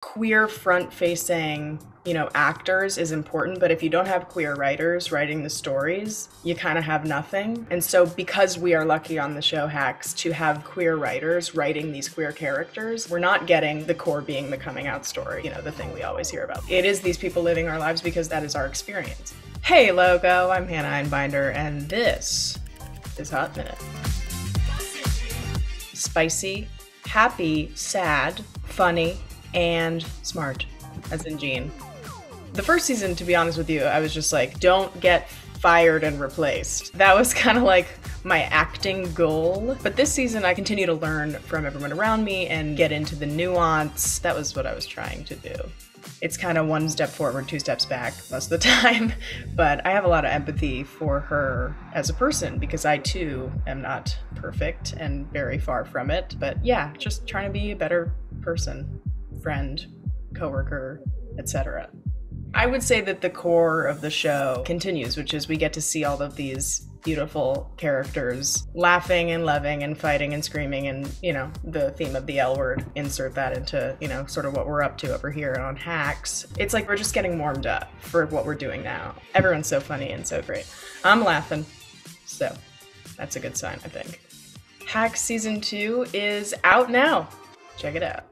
queer front facing you know actors is important but if you don't have queer writers writing the stories you kind of have nothing. And so because we are lucky on the show hacks to have queer writers writing these queer characters we're not getting the core being the coming out story you know the thing we always hear about. It is these people living our lives because that is our experience. Hey logo i'm hannah einbinder and this is hot minute. Spicy happy sad funny and smart, as in Jean. The first season, to be honest with you, I was just like, don't get fired and replaced. That was kind of like my acting goal. But this season, I continue to learn from everyone around me and get into the nuance. That was what I was trying to do. It's kind of one step forward, two steps back most of the time. But I have a lot of empathy for her as a person because I too am not perfect and very far from it. But yeah, just trying to be a better person friend, coworker, etc. I would say that the core of the show continues, which is we get to see all of these beautiful characters laughing and loving and fighting and screaming and you know the theme of the L word insert that into you know sort of what we're up to over here on hacks. It's like we're just getting warmed up for what we're doing now. Everyone's so funny and so great. I'm laughing so that's a good sign I think. Hacks season 2 is out now. Check it out